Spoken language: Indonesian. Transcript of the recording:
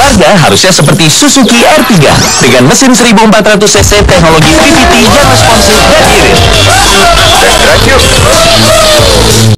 Warga harusnya seperti Suzuki R3 dengan mesin 1400 cc teknologi VVT yang responsif dan irit. Test drive!